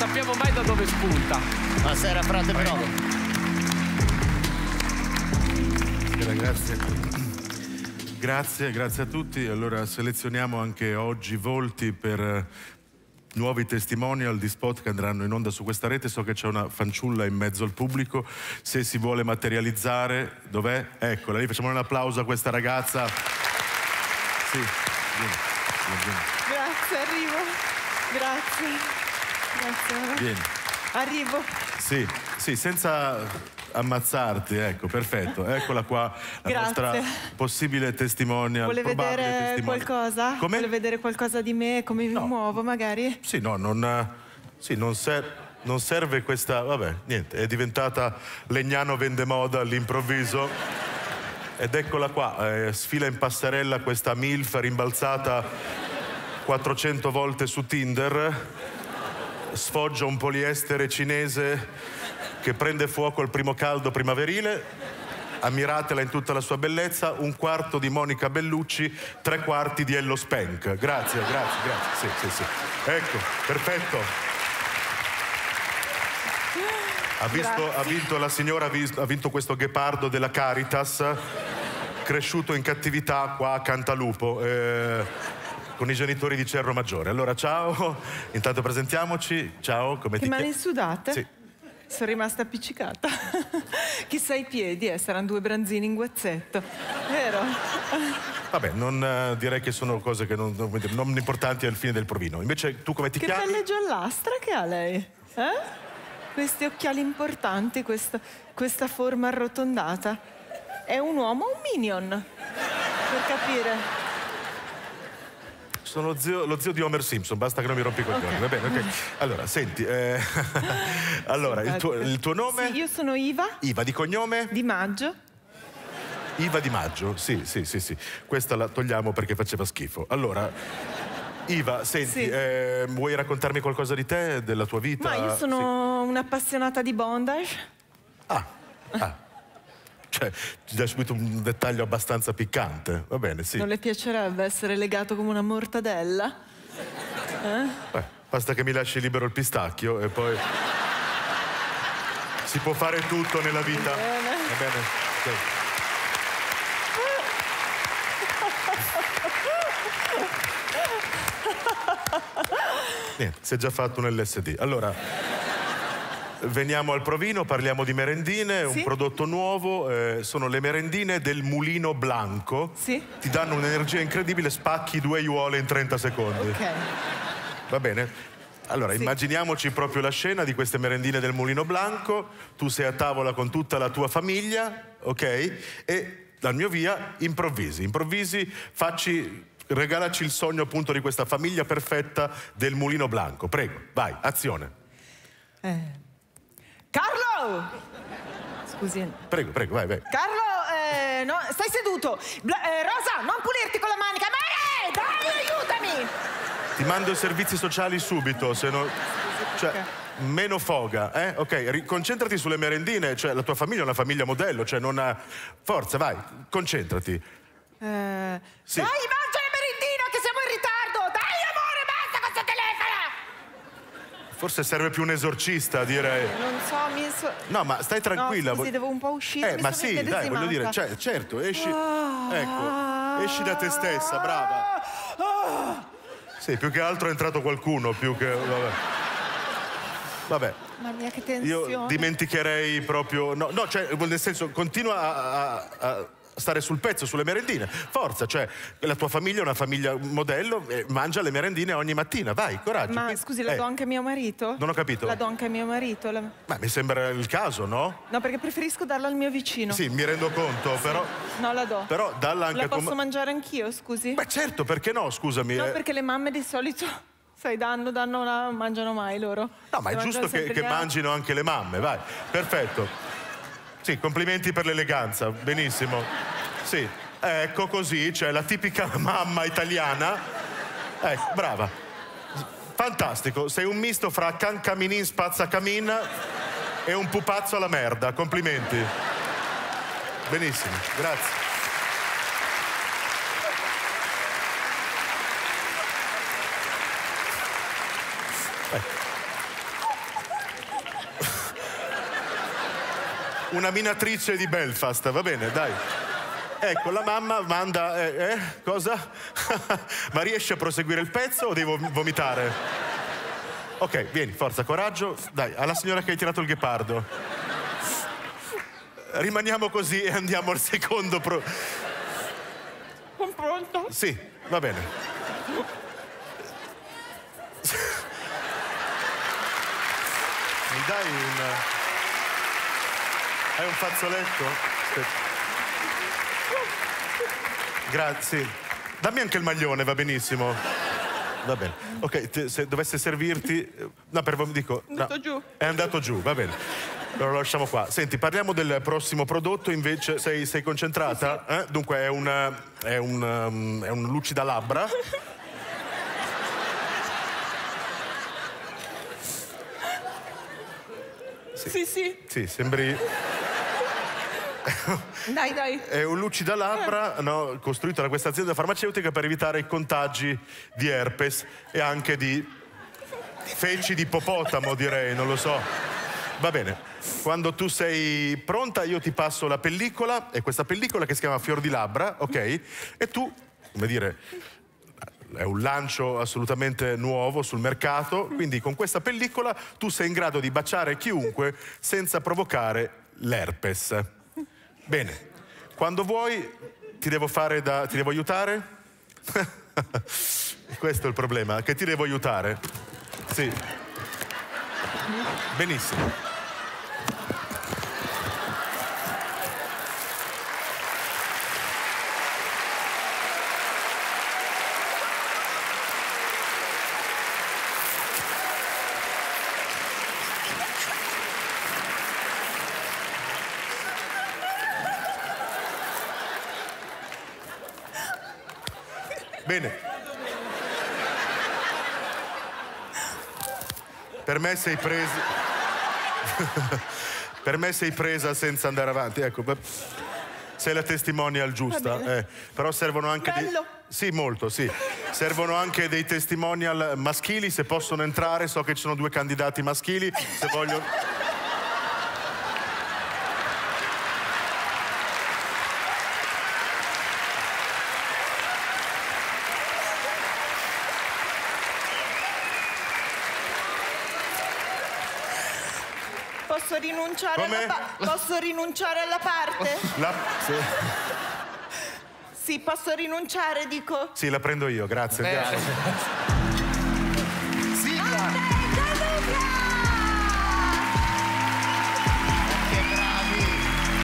sappiamo mai da dove spunta. Buonasera frate Prego. Grazie. Grazie, grazie a tutti. Allora selezioniamo anche oggi volti per eh, nuovi testimonial di spot che andranno in onda su questa rete. So che c'è una fanciulla in mezzo al pubblico. Se si vuole materializzare, dov'è? Eccola, lì facciamo un applauso a questa ragazza. Sì, vieni, vieni. Grazie, arrivo. Grazie. Grazie. Vieni. Arrivo. Sì, sì, senza ammazzarti, ecco, perfetto. Eccola qua la Grazie. nostra possibile testimonial. Vuole vedere testimonial. qualcosa? Come? Vuole vedere qualcosa di me, come mi muovo magari? Sì, no, non, sì, non, ser- non serve questa... Vabbè, niente, è diventata Legnano vendemoda all'improvviso. Ed eccola qua, eh, sfila in passerella questa MILF rimbalzata 400 volte su Tinder, sfoggia un poliestere cinese che prende fuoco al primo caldo primaverile, ammiratela in tutta la sua bellezza, un quarto di Monica Bellucci, tre quarti di Ello Spank. Grazie, grazie, grazie. Sì, sì, sì. Ecco, perfetto. Ha, visto- ha vinto la signora, ha vis- ha vinto questo ghepardo della Caritas, cresciuto in cattività qua a Cantalupo. eh, con i genitori di Cerro Maggiore. Allora, ciao, intanto presentiamoci. Ciao, come Che ti mani chiami? sudate? Sì. Sono rimasta appiccicata. Chissà i piedi, eh, saranno due branzini in guazzetto. Vero? Vabbè, non eh, direi che sono cose che non, non- non importanti al fine del provino. Invece tu come ti Che chiami? pelle giallastra che ha lei? Eh? Questi occhiali importanti, questa, questa forma arrotondata. È un uomo o un minion? Per capire. Sono zio- lo zio di Homer Simpson, basta che non mi rompi i coglioni. Va bene, ok. Allora, senti, eh, allora, il tuo, il tuo nome? Sì, io sono Iva Iva di cognome? Di Maggio. Iva Di Maggio, sì, sì, sì, sì. Questa la togliamo perché faceva schifo. Allora, Iva, senti, Sì. eh, vuoi raccontarmi qualcosa di te, della tua vita? Ma io sono un'appassionata di bondage. Ah, cioè, ti dai subito un dettaglio abbastanza piccante. Va bene, sì. Non le piacerebbe essere legato come una mortadella? Eh? Beh, basta che mi lasci libero il pistacchio e poi... Si può fare tutto nella vita. Bene. Va bene? Sì. Niente, si è già fatto un LSD. Allora, veniamo al provino, parliamo di merendine, Sì. un prodotto nuovo, eh, sono le merendine del mulino blanco. Sì. Ti danno un'energia incredibile, spacchi due aiuole in 30 secondi. Ok. Va bene? Allora, immaginiamoci proprio la scena di queste merendine del mulino blanco, tu sei a tavola con tutta la tua famiglia, ok? E dal mio via improvvisi, improvvisi, facci, regalaci il sogno appunto di questa famiglia perfetta del mulino blanco. Prego, vai, azione. Eh. Carlo! Scusi. Prego, prego, vai, vai. Carlo, eh, no, stai seduto. Bla- eh, Rosa, non pulirti con la manica. Ma eh, dai, aiutami! Ti mando i servizi sociali subito, se no... Cioè, meno foga, eh? Ok, concentrati sulle merendine, cioè la tua famiglia è una famiglia modello, cioè non ha... Forza, vai, concentrati. Eh, Sì. Dai, mangia la merendina che siamo in ritardo! Dai, amore, basta con questo telefono! Forse serve più un esorcista, direi. Non so, mi so... No, ma stai tranquilla. No, scusi, vo- devo un po' uscire. Eh, ma sì, dai, voglio dire, cioè, certo, esci. Ah. Ecco, esci da te stessa, brava. Sì, più che altro è entrato qualcuno, più che. Vabbè. Vabbè. Mamma mia, che tensione. Io dimenticherei proprio. No, no, cioè, nel senso, continua a, a- a stare sul pezzo, sulle merendine. Forza, cioè, la tua famiglia è una famiglia modello, e mangia le merendine ogni mattina. Vai, coraggio. Ma scusi, la eh, do anche a mio marito? Non ho capito. La do anche a mio marito? la- Ma mi sembra il caso, no? No, perché preferisco darla al mio vicino. Sì, mi rendo conto, però. No, la do. Però dalla anche La a tuo posso ma- mangiare anch'io, scusi? Beh, certo, perché no? Scusami. No, eh. perché le mamme di solito, sai, danno, danno, non mangiano mai loro. No, ma è giusto che, che mangino anche le mamme, vai. Perfetto. Sì, complimenti per l'eleganza, benissimo. Sì, ecco così, cioè la tipica mamma italiana. Ecco, brava. Fantastico, sei un misto fra can caminin spazzacamin e un pupazzo alla merda. Complimenti. Benissimo, grazie. Una minatrice di Belfast, va bene, dai. Ecco, la mamma manda... Eh, eh, cosa? Ma riesce a proseguire il pezzo o devo vomitare? Ok, vieni, forza, coraggio. Dai, alla signora che hai tirato il ghepardo. Rimaniamo così e andiamo al secondo pro... Sono pronta? Sì, va bene. Mi dai un... Hai un fazzoletto? Aspetta. Grazie. Dammi anche il maglione, va benissimo. Va bene. Ok, te- se dovesse servirti... No, per voi dico... È andato no. giù. È andato giù, va bene. Lo lasciamo qua. Senti, parliamo del prossimo prodotto, invece sei, sei concentrata? Eh? Dunque è un, è, un, um, è un lucida labbra. Sì, sì. Sì, sembri... Dai, dai. È un lucida labbra no, costruito da questa azienda farmaceutica per evitare i contagi di herpes e anche di feci di ippopotamo, direi, non lo so. Va bene, quando tu sei pronta io ti passo la pellicola, e questa pellicola che si chiama Fior di labbra, ok? E tu, come dire, è un lancio assolutamente nuovo sul mercato, quindi con questa pellicola tu sei in grado di baciare chiunque senza provocare l'herpes. Bene, quando vuoi ti devo da... ti devo aiutare? Questo è il problema, che ti devo aiutare. Sì. Benissimo. Bene. Per me sei presa. per me sei presa senza andare avanti. Ecco, sei la testimonial giusta. eh. Però servono anche dei. Bello. Sì, molto, sì. Servono anche dei testimonial maschili, se possono entrare. So che ci sono due candidati maschili. Se vogliono. Posso rinunciare, Come? alla, pa- posso rinunciare alla parte? La... Sì. Sì, posso rinunciare, dico. Sì, la prendo io, grazie.